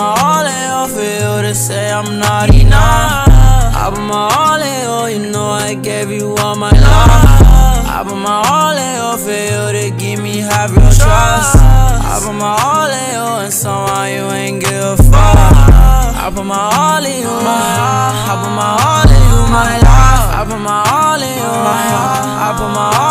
my all in you for you to say I'm not enough. I put my all in you, you know I gave you all my love. I put my all in you for you to give me half your trust. I put my all in you, and somehow you ain't give a fuck. I put my all in you, my heart. I put my all in you, my life. I put my all in you, my heart. I put my all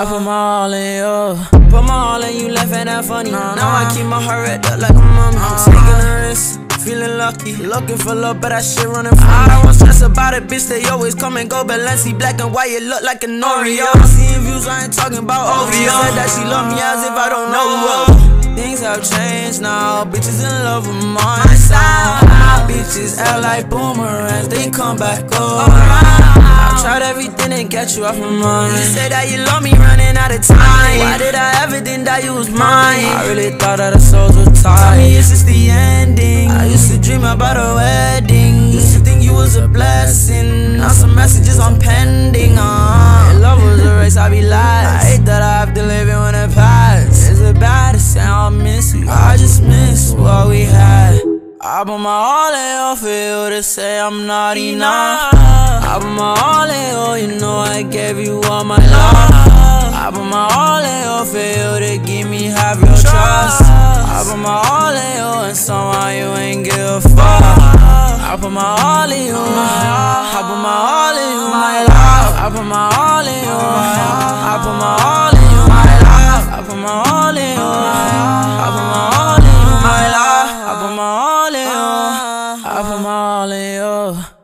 I put my all in you. Put my all in you, laughing at funny. Now I keep my heart red up like a mummy. I'm taking a risk. Feeling lucky, looking for love, but that shit running from I don't want stress about it, bitch. They always come and go. Balenci black and white, it look like an Oreo. Seeing views, I ain't talking about OVO. Said that she love me as if I don't know her. Things have changed now, bitches in love with my sound. My bitches act like boomerangs, they come back around. I tried everything to get you off my mind. You said that you love me, running out of time. Why did I ever think that you was mine? I really thought that our souls were tied. Tell me, is this the ending? I used to dream about a wedding. Used to think you was a blessing. Now some messages I'm pending. Uh. If love was a race, I'd be last. I hate that I have to live it when it passed. Is it bad to say I'll miss you? I just miss what we had. I put my all in for you to say I'm not enough. I put my all in you, you know I gave you all my love. I put my all in for you to give me half your trust. I put my all in you, and somehow you ain't give a fuck. I put my all in you, my heart. I put my all in you.